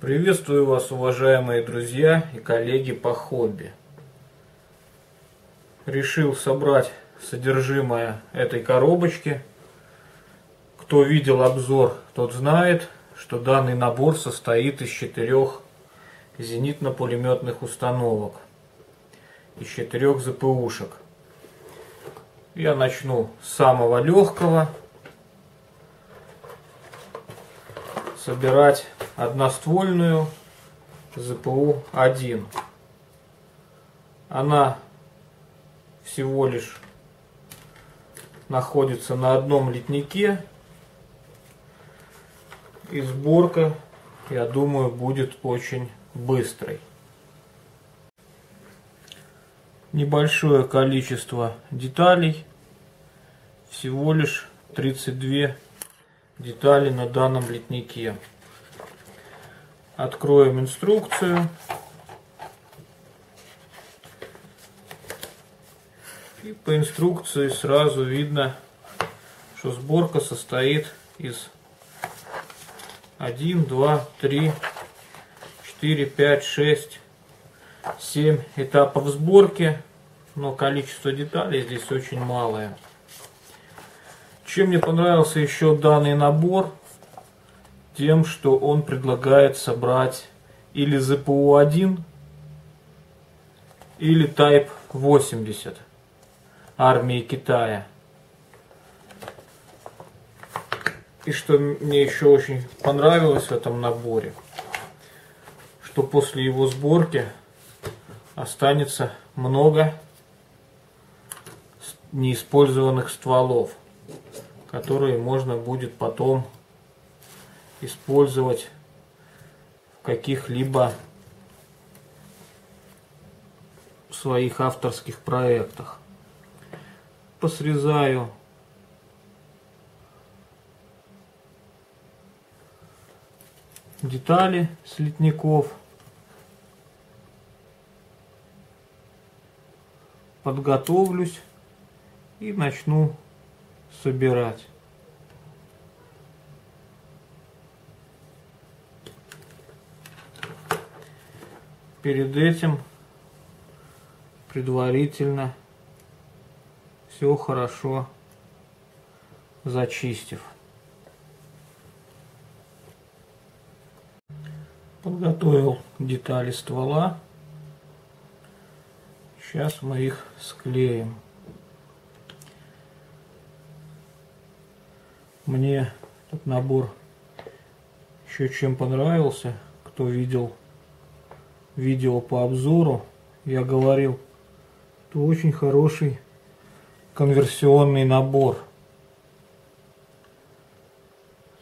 Приветствую вас, уважаемые друзья и коллеги по хобби. Решил собрать содержимое этой коробочки. Кто видел обзор, тот знает, что данный набор состоит из четырех зенитно-пулеметных установок, из четырех ЗПУшек. Я начну с самого легкого. Собирать одноствольную ЗПУ-1. Она всего лишь находится на одном литнике. И сборка, я думаю, будет очень быстрой. Небольшое количество деталей. Всего лишь 32 детали на данном литнике. Откроем инструкцию. И по инструкции сразу видно, что сборка состоит из 1, 2, 3, 4, 5, 6, 7 этапов сборки, но количество деталей здесь очень малое. Чем мне понравился еще данный набор, тем, что он предлагает собрать или ЗПУ-1, или Type 80 армии Китая. И что мне еще очень понравилось в этом наборе, что после его сборки останется много неиспользованных стволов, которые можно будет потом использовать в каких-либо своих авторских проектах. Посрезаю детали с литников. Подготовлюсь и начну собирать. Перед этим предварительно все хорошо зачистив. Подготовил детали ствола. Сейчас мы их склеим. Мне этот набор еще чем понравился. Кто видел видео по обзору, я говорил, это очень хороший конверсионный набор.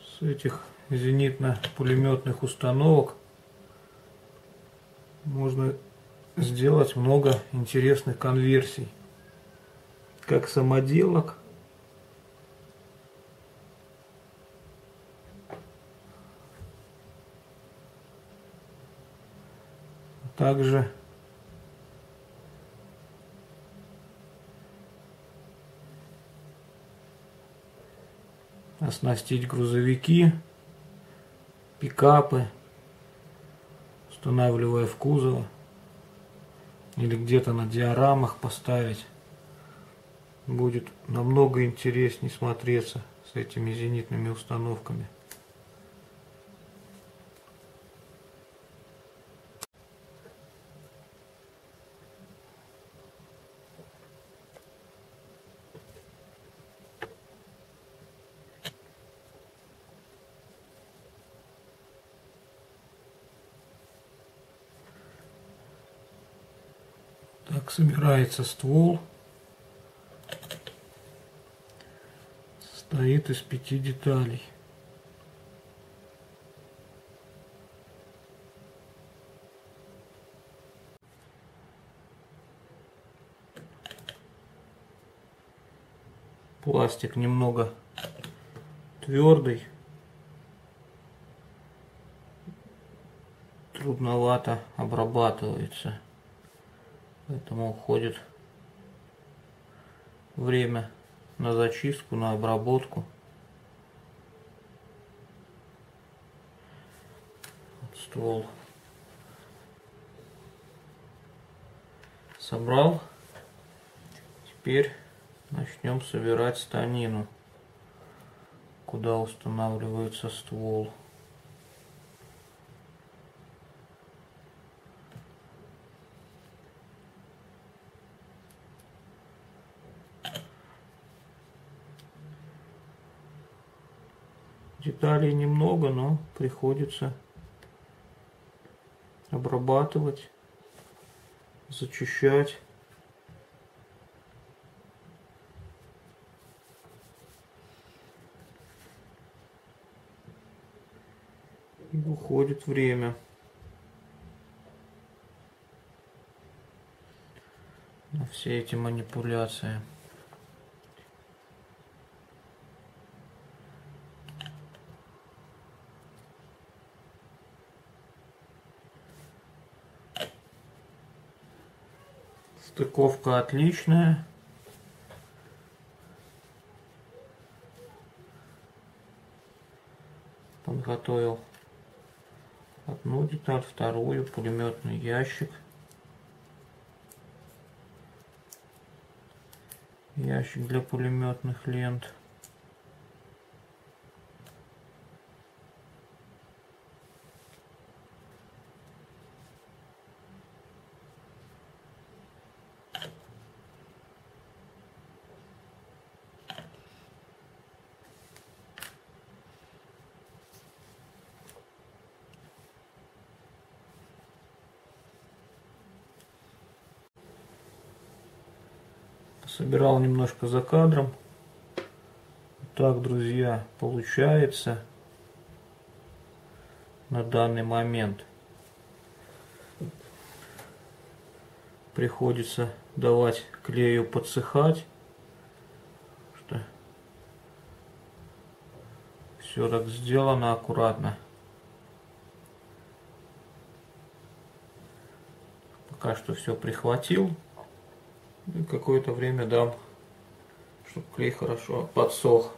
С этих зенитно-пулеметных установок можно сделать много интересных конверсий. Как самоделок, также оснастить грузовики, пикапы, устанавливая в кузов или где-то на диорамах поставить. Будет намного интереснее смотреться с этими зенитными установками. Так собирается ствол. Состоит из пяти деталей. Пластик немного твердый. Трудновато обрабатывается. Поэтому уходит время на зачистку, на обработку. ствол собрал. Теперь начнем собирать станину, куда устанавливается ствол. Деталей немного, но приходится обрабатывать, зачищать. И уходит время. На все эти манипуляции. Стыковка отличная. Подготовил одну деталь, вторую, пулеметный ящик. Ящик для пулеметных лент. Собирал немножко за кадром. Так, друзья, получается на данный момент. Приходится давать клею подсыхать. Что все так сделано аккуратно. Пока что все прихватил. И какое-то время дам, чтобы клей хорошо подсох.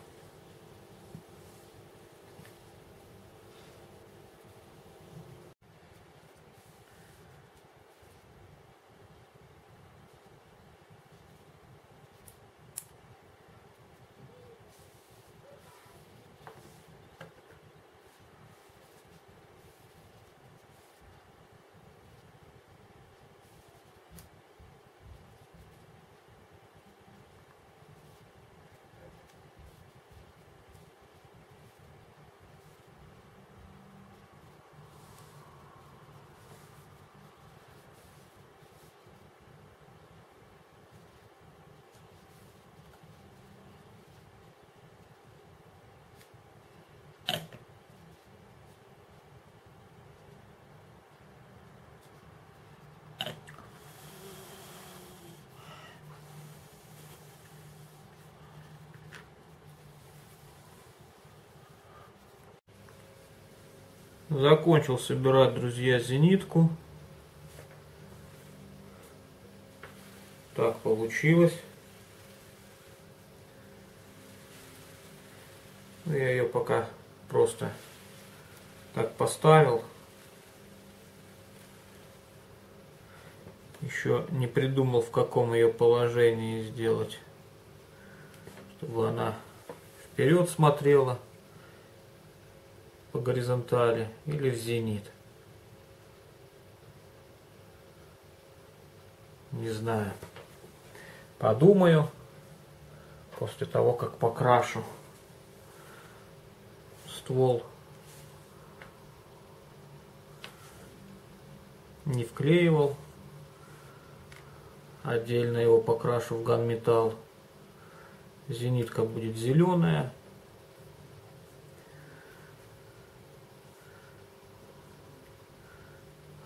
Закончил собирать, друзья, зенитку. Так получилось. Ну, я ее пока просто так поставил. Еще не придумал, в каком ее положении сделать, чтобы она вперед смотрела по горизонтали или в зенит. Не знаю. Подумаю после того, как покрашу ствол. Не вклеивал. Отдельно его покрашу в ганметалл. Зенитка будет зеленая.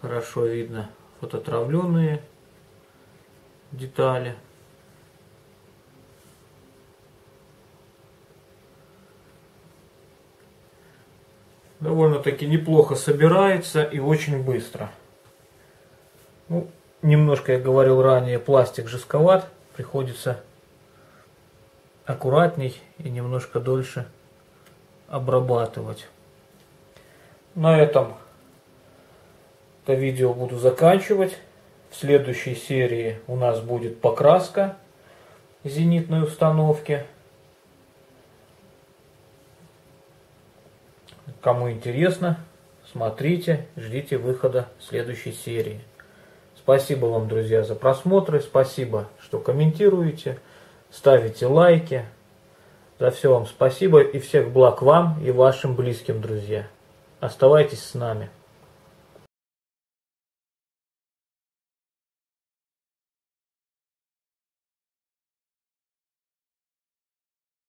Хорошо видно фототравленные детали. Довольно-таки неплохо собирается и очень быстро. Ну, немножко, я говорил ранее, пластик жестковат. Приходится аккуратней и немножко дольше обрабатывать. На этом это видео буду заканчивать. В следующей серии у нас будет покраска зенитной установки. Кому интересно, смотрите, ждите выхода следующей серии. Спасибо вам, друзья, за просмотры. Спасибо, что комментируете, ставите лайки. За все вам спасибо и всех благ вам и вашим близким, друзья. Оставайтесь с нами.